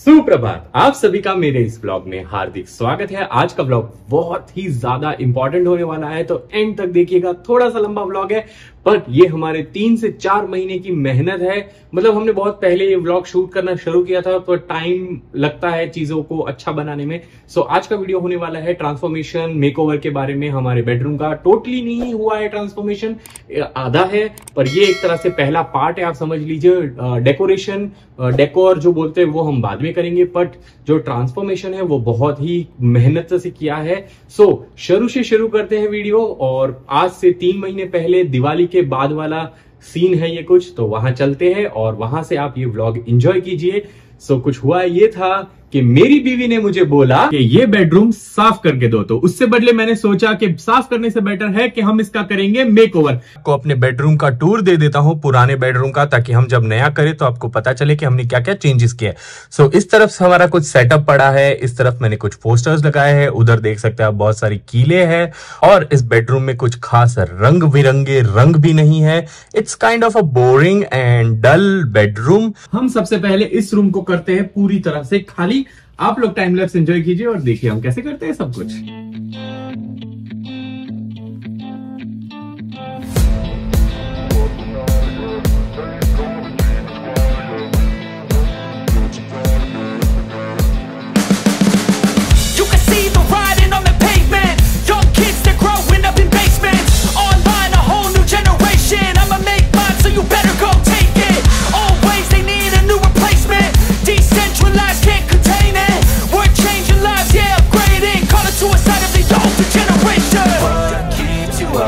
सुप्रभात। आप सभी का मेरे इस ब्लॉग में हार्दिक स्वागत है। आज का ब्लॉग बहुत ही ज़्यादा इंपॉर्टेंट होने वाला है तो एंड तक देखिएगा। थोड़ा सा लंबा ब्लॉग है बट ये हमारे तीन से चार महीने की मेहनत है। मतलब हमने बहुत पहले ये व्लॉग शूट करना शुरू किया था तो टाइम लगता है चीज़ों को अच्छा बनाने में। सो so, आज का वीडियो होने वाला है ट्रांसफॉर्मेशन मेकओवर के बारे में हमारे बेडरूम का। टोटली नहीं हुआ है ट्रांसफॉर्मेशन आधा है पर ये एक तरह से पहला पार्ट है आप समझ लीजिए। डेकोरेशन डेकोर जो बोलते हैं वो हम बाद में करेंगे बट जो ट्रांसफॉर्मेशन है वो बहुत ही मेहनत से किया है। सो so, शुरू से शुरू करते हैं वीडियो और आज से तीन महीने पहले दिवाली के बाद वाला सीन है ये कुछ तो वहाँ चलते हैं और वहाँ से आप ये ब्लॉग इंजॉय कीजिए। सो कुछ हुआ ये था कि मेरी बीवी ने मुझे बोला कि ये बेडरूम साफ़ करके दो। तो उससे बदले मैंने सोचा कि साफ़ करने से बेटर है कि हम इसका करेंगे मेकओवर को अपने बेडरूम का टूर दे देता हूँ पुराने बेडरूम का ताकि हम जब नया करें तो आपको पता चले कि हमने क्या क्या चेंजेस किए। सो so, इस तरफ़ हमारा कुछ सेटअप पड़ा है इस तरफ़ मैंने कुछ पोस्टर्स लगाए हैं उधर देख सकते हैं बहुत सारी कीले हैं और इस बेडरूम में कुछ खास रंग बिरंगे रंग भी नहीं है। It's kind of a boring and dull bedroom हम सबसे पहले इस रूम को करते हैं पूरी तरह से खाली। आप लोग टाइम लैप्स एंजॉय कीजिए और देखिए हम कैसे करते हैं सब कुछ।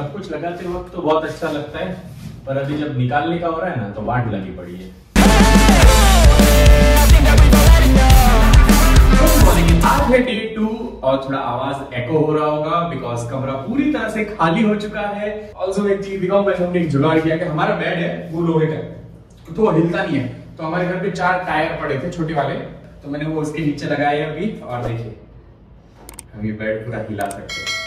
सब कुछ लगाते वक्त तो बहुत अच्छा लगता है, पर अभी जब निकालने का हो रहा है ना तो वाट लगी पड़ी है। टू, और थोड़ा आवाज़ एको हो रहा होगा बिकॉज़ कमरा पूरी तरह से खाली हो चुका है। ऑल्सो एक चीज़ दिखाऊँ मैंने हमने एक जुगाड़ किया कि हमारा बेड है, वो लोहे का तो हिलता नहीं है। तो हमारे घर पे चार टायर पड़े थे, छोटे वाले। तो मैंने वो उसके नीचे लगाए अभी, और देखिए, हम ये बेड पूरा हिला सकते हैं।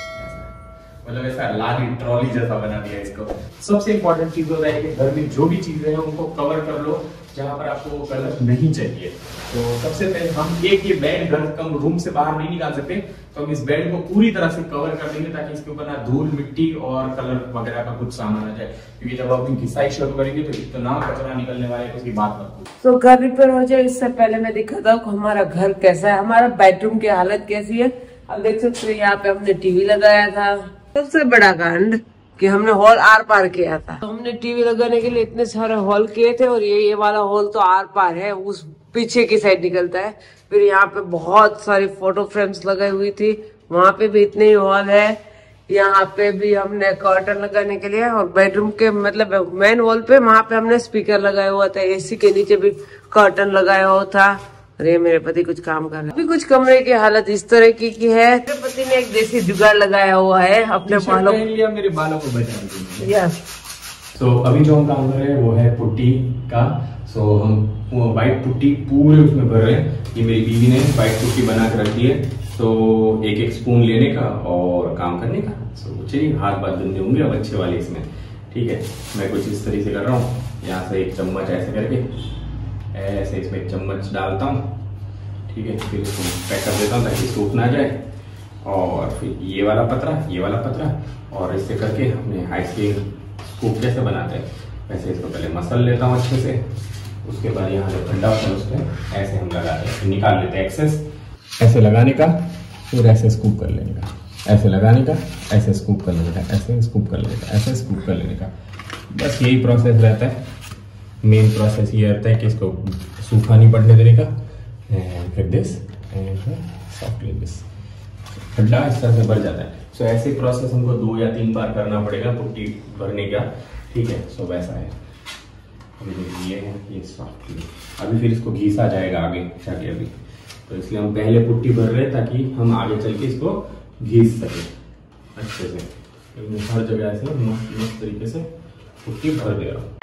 मतलब ऐसा लादी ट्रॉली जैसा बना दिया इसको। सबसे इंपॉर्टेंट चीज़ होता है कि घर में जो भी चीज़ें हैं, उनको कवर कर लो, जहाँ पर आपको कलर नहीं चाहिए। तो सबसे पहले हम एक ये बेड घर कम रूम से बाहर नहीं निकाल सकते तो हम इस बेड को पूरी तरह से कवर कर देंगे, ताकि इसके ऊपर ना धूल, मिट्टी और कलर वगैरह का कुछ सामान आ जाए। क्योंकि जब हम घिसाई शुरू करेंगे तो इतना कचरा निकलने वाला है उसकी बात मत तो घर रिपेयर हो जाए, इससे पहले मैं दिखाता हूँ हमारा घर कैसा है। हमारा बेडरूम की हालत कैसी है। अब देख सकते हैं यहाँ पे हमने टीवी लगाया था। सबसे बड़ा कांड कि हमने हॉल आर पार किया था। तो हमने टीवी लगाने के लिए इतने सारे हॉल किए थे और ये ये वाला हॉल तो आर पार है, उस पीछे की साइड निकलता है। फिर यहाँ पे बहुत सारी फ़ोटो फ्रेम्स लगाई हुई थी, वहाँ पे भी इतने ही हॉल है। यहाँ पे भी हमने कर्टन लगाने के लिए और बेडरूम के मतलब मेन वॉल पे वहाँ पे हमने स्पीकर लगाया हुआ था एसी के नीचे भी कर्टन लगाया हुआ था। अरे, मेरे पति कुछ काम कर रहे अभी कुछ कमरे की हालत इस तरह की की है। पति ने एक देसी जुगाड़ लगाया हुआ है अपने बालों लिया मेरे बालों को बचा यस तो अभी जो हम काम कर रहे हैं वो है पुट्टी का। सो so, हम व्हाइट पुट्टी पूरे उसमें भर रहे हैं। ये मेरी बीवी ने व्हाइट पुट्टी बना के रखी है। तो एक एक स्पून लेने का और काम करने का। सो so, चलिए हाथ बात धंधे होंगे अब अच्छे वाले इसमें। ठीक है मैं कुछ इस तरीके से कर रहा हूँ। यहाँ से एक चम्मच ऐसे करके ऐसे इसमें एक चम्मच डालता हूँ। ठीक है फिर इसको पैक कर देता हूँ ताकि सूख ना जाए। और फिर ये वाला पतरा, ये वाला पतरा, और इससे करके हमने आइसक्रीम स्कूप कैसे बनाते हैं। वैसे इसको पहले मसल लेता हूँ अच्छे से। उसके बाद यहाँ जो ठंडा होता है उस पर ऐसे हम लगाते हैं। निकाल लेते हैं एक्सेस ऐसे लगाने का, फिर ऐसे स्कूप कर लेने का। ऐसे लगाने का, ऐसे स्कूप कर लेने का। ऐसे स्कूप कर लेने का, ऐसे स्कूप कर लेने का। बस यही प्रोसेस रहता है। मेन प्रोसेस ये रहता है कि इसको सूखा नहीं पड़ने देने का। एंड फिर दिस एंड सॉफ्टली दिस ठंडा इस तरह से भर जाता है। सो ऐसे प्रोसेस हमको दो या तीन बार करना पड़ेगा पुट्टी भरने का। ठीक है? सो वैसा है। अभी देखिए, ये है, ये सॉफ्टली अभी फिर इसको घीसा जाएगा आगे जाके अभी। तो इसलिए हम पहले पुट्टी भर रहे ताकि हम आगे चल के इसको घीस सके। अच्छे से। हर जगह ऐसे मस्त मस्त तरीके से पुट्टी भर दे रहा हूँ।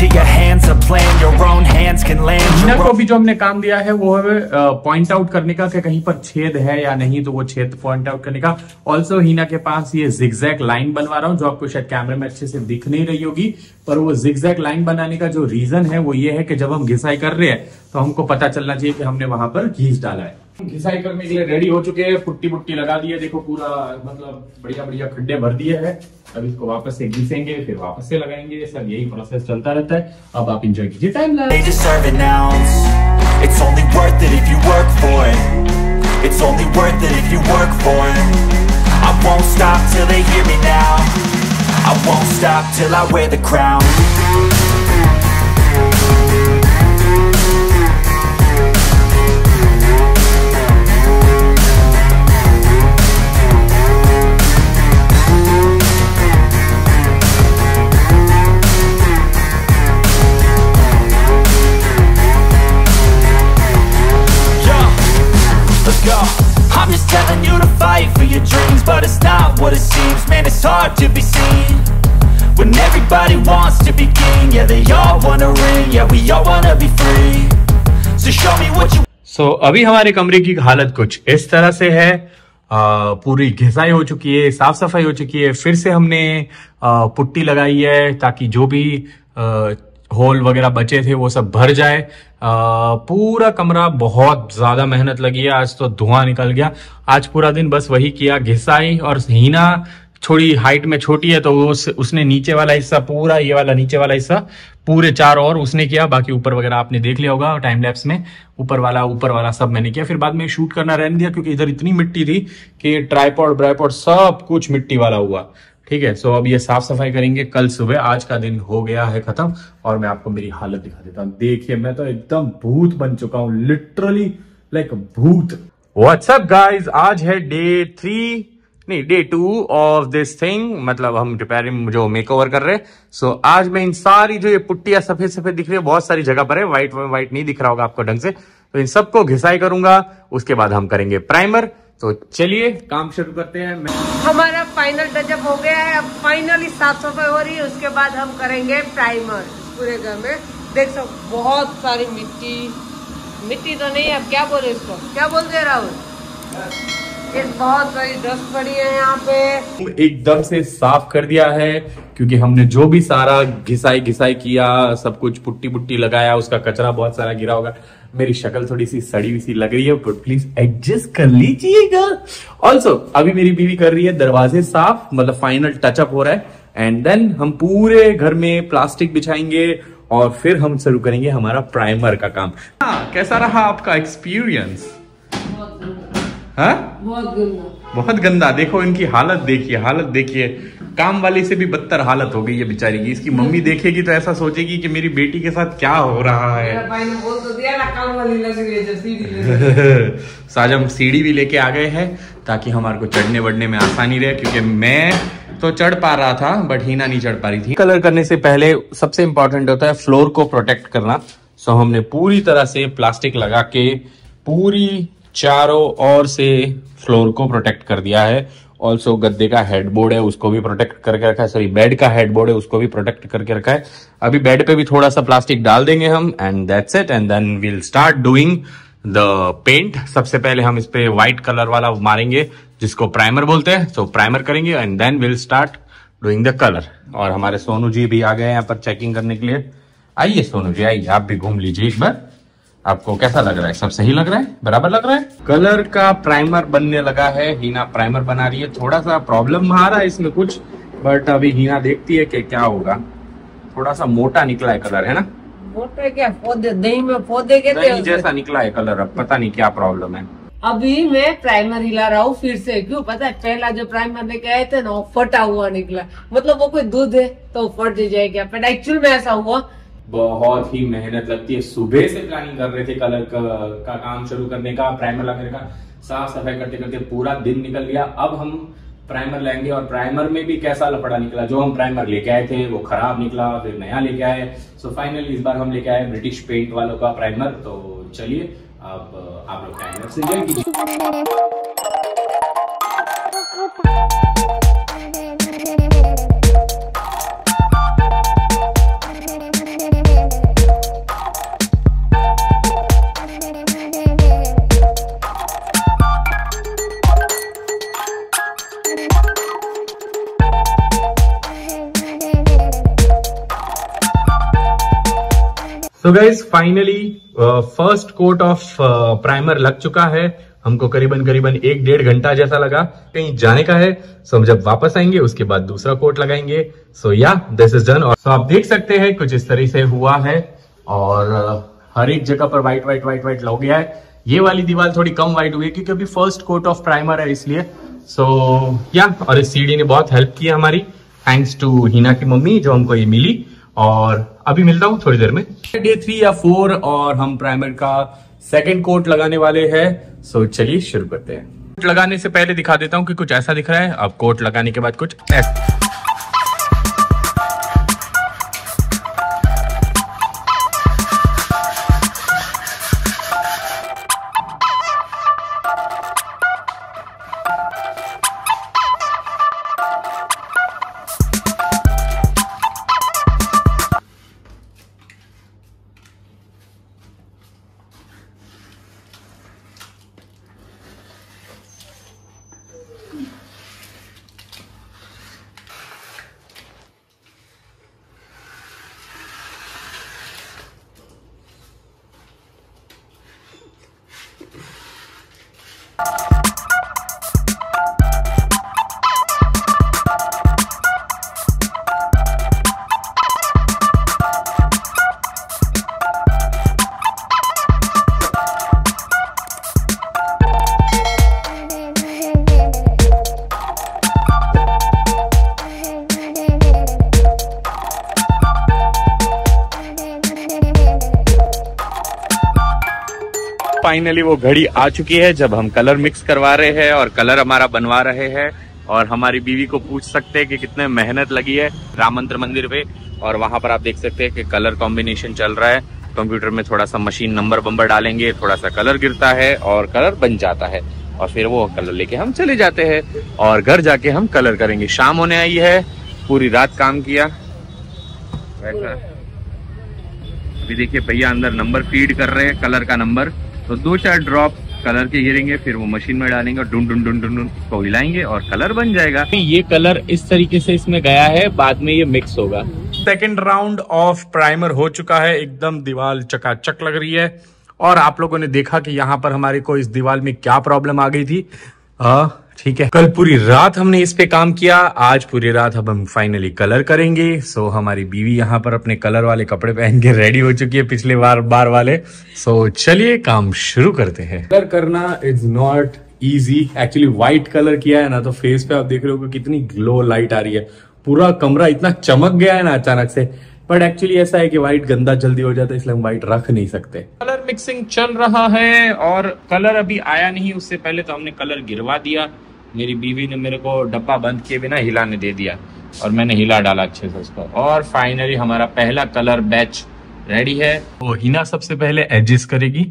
into your hands a plan. Your own hands can land हीना को भी जो हमने काम दिया है वो है पॉइंट आउट करने का कि कहीं पर छेद है या नहीं तो वो छेद पॉइंट आउट करने का। ऑल्सो हीना के पास ये जिग्जैक लाइन बनवा रहा हूँ जो आपको शायद कैमरे में अच्छे से दिख नहीं रही होगी पर वो जिग्जैक लाइन बनाने का जो रीजन है वो ये है कि जब हम घिसाई कर रहे हैं तो हमको पता चलना चाहिए कि हमने वहाँ पर घीस डाला है। घिसाई करने के लिए रेडी हो चुके हैं पुट्टी पुट्टी लगा दी है देखो पूरा मतलब बढ़िया बढ़िया खड्डे भर दिए हैं अब इसको वापस से घिसेंगे फिर वापस से लगाएँगे सब यही प्रोसेस चलता रहता है अब आप इंजॉय कीजिए time It's only worth it if you work for it It's only worth it if you work for it I won't stop till they hear me now I won't stop till I wear the crown so so, अभी हमारे कमरे की हालत कुछ इस तरह से है। आ, पूरी घिसाई हो चुकी है साफ़ सफ़ाई हो चुकी है। फिर से हमने आ, पुट्टी लगाई है ताकि जो भी आ, होल वगैरह बचे थे वो सब भर जाए। आ, पूरा कमरा बहुत ज़्यादा मेहनत लगी है। आज तो धुआँ निकल गया। आज पूरा दिन बस वही किया घिसाई और हीना। थोड़ी हाइट में छोटी है तो उस, उसने नीचे वाला हिस्सा पूरा ये वाला नीचे वाला हिस्सा पूरे चार और उसने किया, बाकी ऊपर वगैरह आपने देख लिया होगा टाइम लैप्स में। ऊपर वाला ऊपर वाला सब मैंने किया। फिर बाद में शूट करना रहने दिया, क्योंकि इधर इतनी मिट्टी थी कि ट्राईपॉड ब्राईपॉड सब कुछ मिट्टी वाला हुआ। ठीक है सो अब ये साफ़ सफ़ाई करेंगे कल सुबह। आज का दिन हो गया है खत्म, और मैं आपको मेरी हालत दिखा देता हूँ। देखिए, मैं तो एकदम भूत बन चुका हूँ लिटरली लाइक भूत। व्हाट्सअप गाइज़ आज है डे थ्री नहीं day two of this thing मतलब हम रिपेयरिंग जो मेक ओवर कर रहे हैं सो so, आज मैं इन सारी जो ये पुट्टियाँ सफ़ेद सफ़ेद दिख रही है बहुत सारी जगह पर है व्हाइट व्हाइट नहीं दिख रहा होगा आपको ढंग से तो इन सबको घिसाई करूँगा उसके बाद हम करेंगे प्राइमर तो चलिए काम शुरू करते हैं मैं हमारा फाइनल टचअप हो गया है अब फाइनली साफ़ सफ़ाई हो रही है उसके बाद हम करेंगे प्राइमर पूरे घर में देख सकते बहुत सारी मिट्टी मिट्टी तो नहीं अब क्या बोले इसको? क्या बोलते राहुल? बहुत सारी डस्ट पड़ी है यहाँ पे। एकदम से साफ़ कर दिया है, क्योंकि हमने जो भी सारा घिसाई घिसाई किया, सब कुछ पुट्टी पुट्टी लगाया, उसका कचरा बहुत सारा गिरा होगा। मेरी शक्ल थोड़ी सी सड़ी हुई सी लग रही है बट प्लीज़ एडजस्ट कर लीजिएगा। ऑल्सो अभी मेरी बीवी कर रही है, दरवाजे साफ़ मतलब फाइनल टचअप हो रहा है एंड देन हम पूरे घर में प्लास्टिक बिछाएँगे, और फिर हम शुरू करेंगे हमारा प्राइमर का काम। हाँ कैसा रहा आपका एक्सपीरियंस हाँ? बहुत गंदा। बहुत गंदा। देखो इनकी हालत देखिए हालत देखिए। काम वाली से भी बदतर हालत हो गई है बेचारी की। इसकी मम्मी देखेगी तो ऐसा सोचेगी कि मेरी बेटी के साथ क्या हो रहा है। भाई ने बोल तो दिया ना काम वाली सीढ़ी हम सीढ़ी भी लेके आ गए हैं ताकि हमारे को चढ़ने बढ़ने में आसानी रहे क्योंकि मैं तो चढ़ पा रहा था बट हीना नहीं चढ़ पा रही थी। कलर करने से पहले सबसे इंपॉर्टेंट होता है फ्लोर को प्रोटेक्ट करना। सो हमने पूरी तरह से प्लास्टिक लगा के पूरी चारों ओर से फ्लोर को प्रोटेक्ट कर दिया है। ऑल्सो गद्दे का हेडबोर्ड है, उसको भी प्रोटेक्ट करके रखा है। सॉरी बेड का हेडबोर्ड है, उसको भी प्रोटेक्ट करके रखा है। अभी बेड पे भी थोड़ा सा प्लास्टिक डाल देंगे हम and that's it and then will start doing the paint सबसे पहले हम इस पे व्हाइट कलर वाला मारेंगे, जिसको प्राइमर बोलते हैं। तो प्राइमर करेंगे and then will start doing the colour और हमारे सोनू जी भी आ गए यहाँ पर चेकिंग करने के लिए। आइए सोनू जी, आइए, आप भी घूम लीजिए एक बार। आपको कैसा लग रहा है? सब सही लग रहा है? बराबर लग रहा है? कलर का प्राइमर बनने लगा है। हीना प्राइमर बना रही है। थोड़ा सा प्रॉब्लम आ रहा है इसमें कुछ बट अभी हीना देखती है कि क्या होगा। थोड़ा सा मोटा निकला है कलर है ना? मोटे क्या? पौधे दही में पौधे हैं नहीं उसे। जैसा निकला है कलर। अब पता नहीं क्या प्रॉब्लम है। अभी मैं प्राइमर हिला रहा हूँ फिर से। क्यों? पता है पहला जो प्राइमर लेके आए थे ना वो फटा हुआ निकला। मतलब वो कोई दूध है तो फट जाएगा बट एक्चुअल में ऐसा हुआ बहुत ही मेहनत लगती है। सुबह से प्लानिंग कर रहे थे कलर का, का काम शुरू करने का प्राइमर लगाने का। साफ़ सफ़ाई करते करते पूरा दिन निकल गया। अब हम प्राइमर लेंगे और प्राइमर में भी कैसा लपड़ा निकला? जो हम प्राइमर लेके आए थे वो खराब निकला फिर नया लेके आए। सो फाइनली इस बार हम लेके आए ब्रिटिश पेंट वालों का प्राइमर तो चलिए अब आप लोग प्राइमर से कीजिए। So guys finally first coat of primer लग चुका है। हमको करीबन करीबन एक डेढ़ घंटा जैसा लगा। कहीं जाने का है सो हम जब वापस आएँगे उसके बाद दूसरा कोट लगाएँगे। सो या दिस इज़ डन और so आप देख सकते हैं कुछ इस तरह से हुआ है। और uh, हर एक जगह पर व्हाइट व्हाइट व्हाइट व्हाइट लग गया है। ये वाली दीवार थोड़ी कम व्हाइट हुई है क्योंकि अभी फ़र्स्ट कोट ऑफ़ प्राइमर है इसलिए। सो so, या yeah, और इस सीढ़ी ने बहुत हेल्प की हमारी। थैंक्स टू हिना की मम्मी जो हमको ये मिली। और अभी मिलता हूँ थोड़ी देर में। डे थ्री या फोर और हम प्राइमर का सेकेंड कोट लगाने वाले है। सो चलिए शुरू करते हैं। कोट लगाने से पहले दिखा देता हूँ कि कुछ ऐसा दिख रहा है। अब कोट लगाने के बाद कुछ ऐसा फाइनली वो घड़ी आ चुकी है जब हम कलर मिक्स करवा रहे हैं और कलर हमारा बनवा रहे हैं और हमारी बीवी को पूछ सकते हैं कि कितने मेहनत लगी है राम मंत्र मंदिर पे और वहाँ पर आप देख सकते हैं कि कलर कॉम्बिनेशन चल रहा है। कंप्यूटर में थोड़ा सा मशीन नंबर बम्बर डालेंगे, थोड़ा सा कलर गिरता है और कलर बन जाता है। और फिर वो कलर लेके हम चले जाते हैं और घर जाके हम कलर करेंगे। शाम होने आई है, पूरी रात काम किया। वैसा अभी देखिए, भैया अंदर नंबर फ़ीड कर रहे हैं कलर का नंबर तो दो चार ड्रॉप कलर के गिरेंगे फिर वो मशीन में डालेंगे और डुन डुन डुन डुन उसको को हिलाएँगे और कलर बन जाएगा। ये कलर इस तरीके से इसमें गया है बाद में ये मिक्स होगा। सेकेंड राउंड ऑफ़ प्राइमर हो चुका है एकदम दीवार चकाचक लग रही है। और आप लोगों ने देखा कि यहाँ पर हमारे को इस दीवार में क्या प्रॉब्लम आ गई थी? आ, ठीक है। कल पूरी रात हमने इस पे काम किया। आज पूरी रात अब हम फाइनली कलर करेंगे। सो हमारी बीवी यहाँ पर अपने कलर वाले कपड़े पहन के रेडी हो चुकी है पिछले बार बार वाले। सो चलिए काम शुरू करते हैं। कलर करना is not easy actually white colour किया है ना तो फेस पे आप देख रहे हो कितनी ग्लो लाइट आ रही है। पूरा कमरा इतना चमक गया है ना अचानक से। बट एक्चुअली ऐसा है कि व्हाइट गंदा जल्दी हो जाता है, इसलिए हम व्हाइट रख नहीं सकते। कलर मिक्सिंग चल रहा है और कलर अभी आया नहीं, उससे पहले तो हमने कलर गिरवा दिया। मेरी बीवी ने मेरे को डब्बा बंद किए बिना हिलाने दे दिया और मैंने हिला डाला अच्छे से उसको। और फाइनली हमारा पहला कलर बैच रेडी है। वो हिना सबसे पहले एडजस्ट करेगी,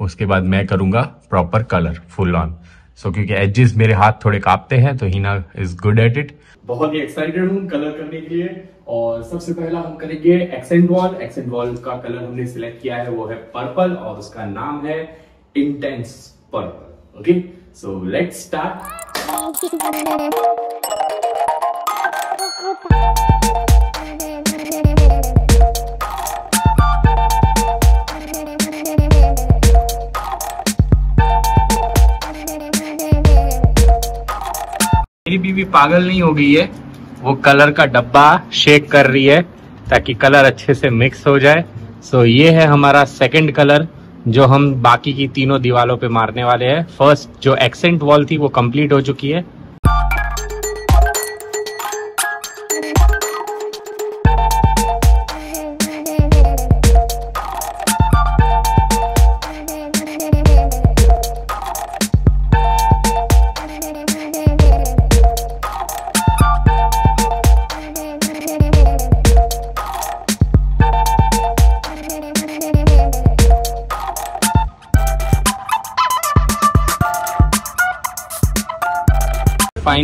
उसके बाद मैं करूँगा proper colour full on so क्योंकि एजेस मेरे हाथ थोड़े कांपते हैं तो Heena is good at it बहुत ही एक्साइटेड हूँ कलर करने के लिए। और सबसे पहला हम करेंगे एक्सेंट वॉल एक्सेंट वॉल का कलर हमने सिलेक्ट किया है, वो है पर्पल और उसका नाम है intense purple okay so let's start मेरी बीवी पागल नहीं हो गई है। वो कलर का डब्बा शेक कर रही है ताकि कलर अच्छे से मिक्स हो जाए। सो ये है हमारा सेकंड कलर जो हम बाकी की तीनों दीवालों पे मारने वाले हैं। फ़र्स्ट जो एक्सेंट वॉल थी, वो कंप्लीट हो चुकी है।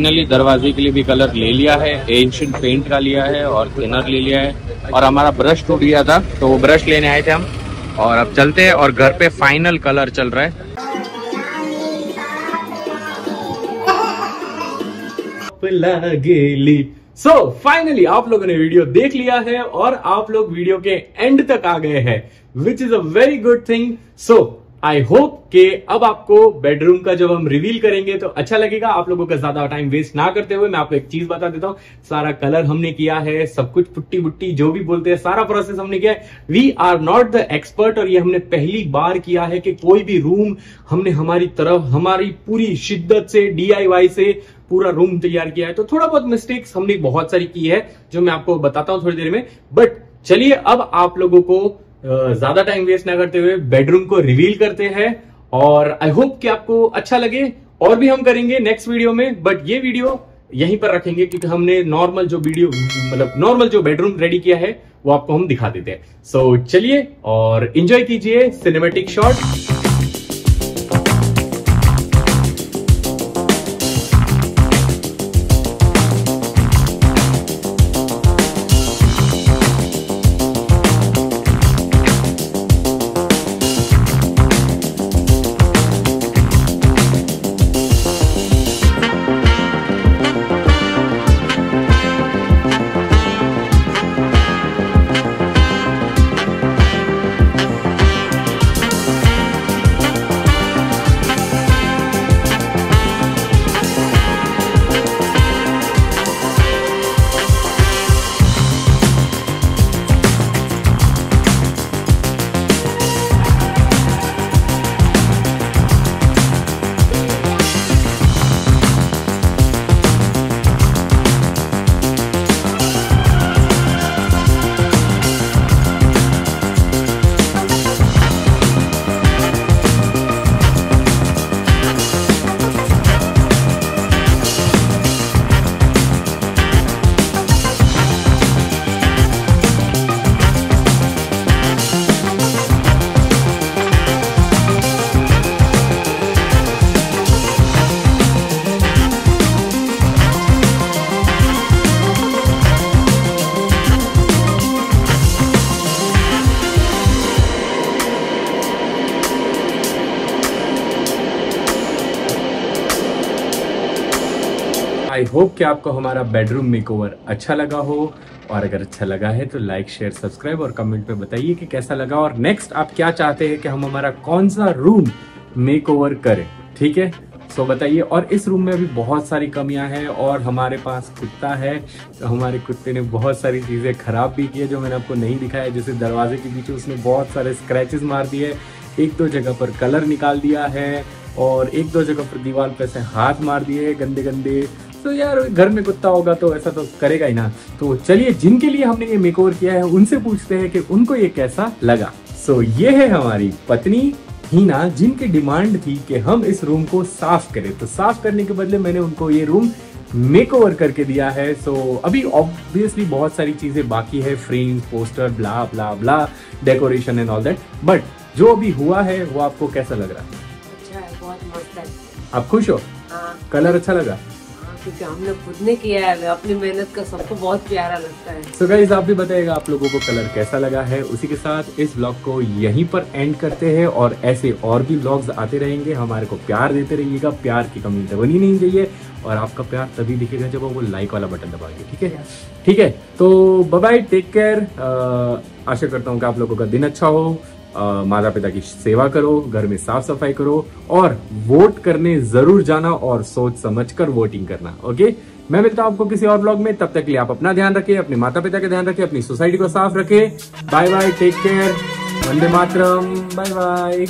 फाइनली दरवाजे के लिए भी कलर ले लिया है एंशियंट पेंट का लिया है और थिनर ले लिया है। और हमारा ब्रश टूट गया था तो वो ब्रश लेने आए थे हम। और अब चलते हैं और घर पे फाइनल कलर चल रहा है। गेली सो फाइनली आप लोगों ने वीडियो देख लिया है और आप लोग वीडियो के एंड तक आ गए हैं which is a very good thing so I hope कि अब आपको बेडरूम का जब हम रिवील करेंगे तो अच्छा लगेगा। आप लोगों का ज़्यादा टाइम वेस्ट ना करते हुए मैं आपको एक चीज़ बता देता हूँ। सारा कलर हमने किया है, सब कुछ पुट्टी बुट्टी जो भी बोलते हैं, सारा प्रोसेस हमने किया है। We are not the expert और ये हमने पहली बार किया है कि कोई भी रूम हमने हमारी तरफ़, हमारी पूरी शिद्दत से डीआईवाई से पूरा रूम तैयार किया है। तो थोड़ा बहुत मिस्टेक्स हमने बहुत सारी की है, जो मैं आपको बताता हूँ थोड़ी देर में। बट चलिए अब आप लोगों को ज़्यादा टाइम वेस्ट ना करते हुए बेडरूम को रिवील करते हैं और आई होप कि आपको अच्छा लगे। और भी हम करेंगे नेक्स्ट वीडियो में बट ये वीडियो यहीं पर रखेंगे क्योंकि हमने नॉर्मल जो वीडियो मतलब नॉर्मल जो बेडरूम रेडी किया है वो आपको हम दिखा देते हैं। सो so, चलिए और इंजॉय कीजिए सिनेमेटिक शॉट होप कि आपको हमारा बेडरूम मेकओवर अच्छा लगा हो। और अगर अच्छा लगा है तो लाइक शेयर सब्सक्राइब और कमेंट पे बताइए कि कैसा लगा। और नेक्स्ट आप क्या चाहते हैं कि हम हमारा कौन सा रूम मेकओवर करें? ठीक है? सो बताइए। और इस रूम में भी बहुत सारी कमियाँ हैं और हमारे पास कुत्ता है। तो हमारे कुत्ते ने बहुत सारी चीज़ें खराब भी की है जो मैंने आपको नहीं दिखाया, जैसे दरवाजे के पीछे उसने बहुत सारे स्क्रैचेस मार दिए। एक दो जगह पर कलर निकाल दिया है और एक दो जगह पर दीवार पे से हाथ मार दिए गंदे गंदे तो यार घर में कुत्ता होगा तो ऐसा तो करेगा ही ना। तो चलिए जिनके लिए हमने ये मेकओवर किया है उनसे पूछते हैं कि उनको ये कैसा लगा। सो so, ये है हमारी पत्नी हीना जिनकी डिमांड थी कि हम इस रूम को साफ़ करें। तो साफ़ करने के बदले मैंने उनको ये रूम मेक ओवर करके दिया है। सो so, अभी ऑब्वियसली बहुत सारी चीज़ें बाकी है frame poster blah blah blah decoration and all that but जो अभी हुआ है वो आपको कैसा लग रहा है? अच्छा है बहुत मस्त है। आप खुश हो? हाँ। कलर अच्छा लगा? क्योंकि हमने खुद ने किया है अपनी मेहनत का सबको बहुत प्यारा लगता है। सो गाइज़ आप भी बताइएगा आप लोगों को कलर कैसा लगा है। उसी के साथ इस ब्लॉग को यहीं पर एंड करते हैं और ऐसे और भी ब्लॉग्स आते रहेंगे। हमारे को प्यार देते रहिएगा प्यार की कमी तो बनी नहीं चाहिए और आपका प्यार तभी दिखेगा जब वो लाइक वाला बटन दबाएँगे ठीक है? ठीक है तो बाय टेक केयर आशा करता हूँ कि आप लोगों का दिन अच्छा हो। माता पिता की सेवा करो, घर में साफ़ सफ़ाई करो और वोट करने ज़रूर जाना और सोच समझ कर वोटिंग करना, ओके? मैं मिलता हूँ आपको किसी और ब्लॉग में, तब तक के लिए आप अपना ध्यान रखें, अपने माता पिता का ध्यान रखें, अपनी सोसाइटी को साफ़ रखें। Bye bye take care, Vande Mataram bye bye